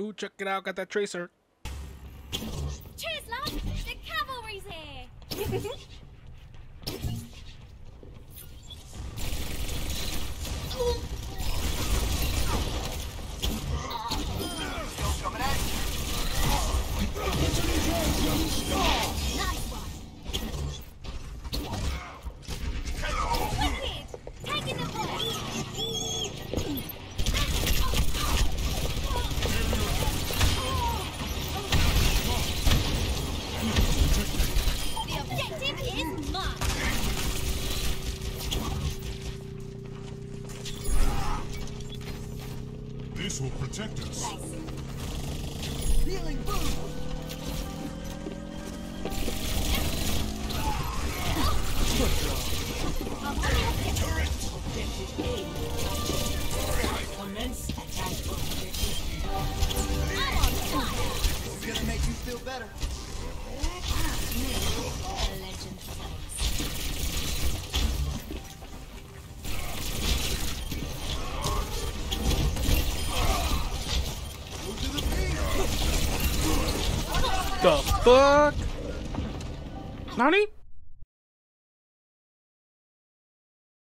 Ooh, check it out. Got that tracer. Cheers, love! The cavalry's here! is mine! This will protect us. Healing boom! I'm The fuck? Nani?